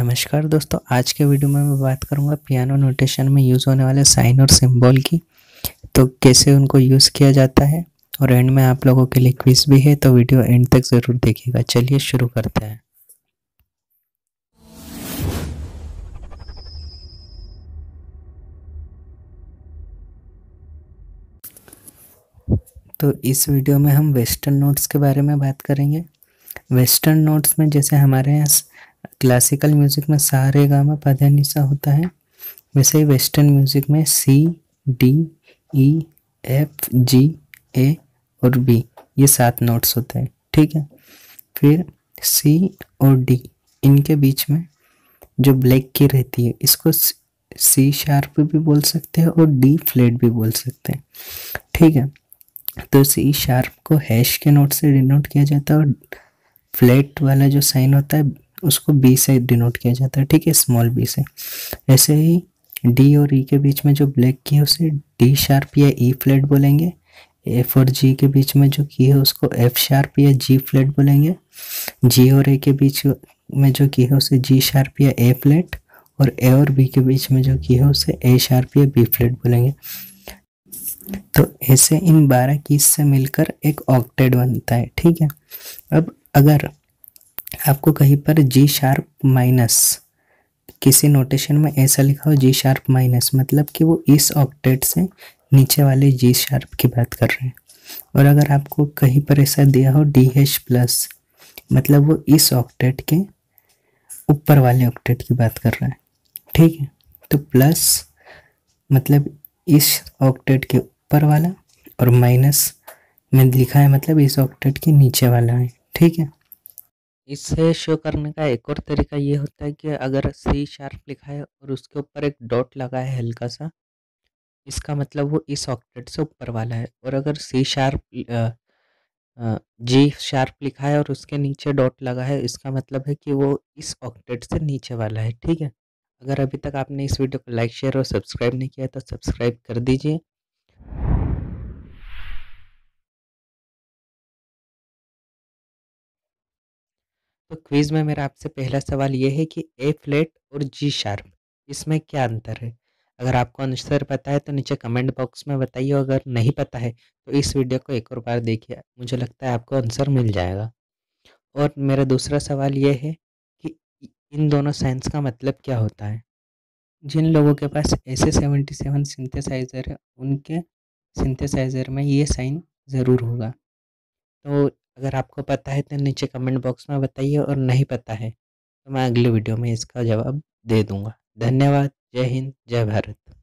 नमस्कार दोस्तों, आज के वीडियो में मैं बात करूँगा पियानो नोटेशन में यूज़ होने वाले साइन और सिंबल की। तो कैसे उनको यूज़ किया जाता है? और एंड में आप लोगों के लिए क्विज भी है तो वीडियो एंड तक ज़रूर देखिएगा। चलिए शुरू करते हैं। तो इस वीडियो में हम वेस्टर्न नोट्स के बारे में बात करेंगे। वेस्टर्न नोट्स में जैसे हमारे यहाँ क्लासिकल म्यूज़िक में सा रे गा मा पा निशा होता है। वैसे ही वेस्टर्न म्यूज़िक में सी डी ई एफ़ जी ए और बी ये सात नोट्स होते हैं, ठीक है? फिर सी और डी इनके बीच में जो ब्लैक की रहती है, इसको सी शार्प भी बोल सकते हैं और डी फ्लेट भी बोल सकते हैं, ठीक है? तो सी शार्प को हैश के नोट से डिनोट किया जाता है और फ्लैट वाला जो साइन होता है उसको बी से डिनोट किया जाता है, ठीक है? स्मॉल बी से। ऐसे ही डी और ई e के बीच में जो ब्लैक की है, उसे डी शार्प या ई e फ्लैट बोलेंगे। एफ़ और जी के बीच में जो की है, उसको एफ़ शार्प या जी फ्लैट बोलेंगे। जी और ए के बीच में जो की है, उसे जी शार्प या ए फ्लैट और ए और बी के बीच में जो की है, उसे ए शार्प या बी फ्लैट बोलेंगे। तो ऐसे इन बारह कीज से मिलकर एक ऑक्टेड बनता है, ठीक है? अब अगर आपको कहीं पर जी शार्प माइनस किसी नोटेशन में ऐसा लिखा हो जी शार्प माइनस मतलब कि वो इस ऑक्टेट से नीचे वाले जी शार्प की बात कर रहे हैं। और अगर आपको कहीं पर ऐसा दिया हो डी एच प्लस मतलब वो इस ऑक्टेट के ऊपर वाले ऑक्टेट की बात कर रहा है। ठीक है तो प्लस मतलब इस ऑक्टेट के ऊपर वाला और माइनस में लिखा है मतलब इस ऑक्टेट के नीचे वाला है। ठीक है इससे शो करने का एक और तरीका ये होता है कि अगर सी शार्प लिखा है और उसके ऊपर एक डॉट लगा है हल्का सा, इसका मतलब वो इस ऑक्टेट से ऊपर वाला है। और अगर सी शार्प जी शार्प लिखा है और उसके नीचे डॉट लगा है, इसका मतलब है कि वो इस ऑक्टेट से नीचे वाला है, ठीक है? अगर अभी तक आपने इस वीडियो को लाइक, शेयर और सब्सक्राइब नहीं किया तो सब्सक्राइब कर दीजिए। तो क्विज़ में मेरा आपसे पहला सवाल ये है कि ए फ्लैट और जी शार्प, इसमें क्या अंतर है? अगर आपको आंसर पता है तो नीचे कमेंट बॉक्स में बताइए, अगर नहीं पता है तो इस वीडियो को एक और बार देखिए, मुझे लगता है आपको आंसर मिल जाएगा। और मेरा दूसरा सवाल ये है कि इन दोनों साइंस का मतलब क्या होता है? जिन लोगों के पास ऐसे सेवेंटी सेवन सिंथेसाइज़र है, उनके सिंथेसाइज़र में ये साइन ज़रूर होगा। तो अगर आपको पता है तो नीचे कमेंट बॉक्स में बताइए और नहीं पता है तो मैं अगले वीडियो में इसका जवाब दे दूँगा। धन्यवाद। जय हिंद। जय भारत।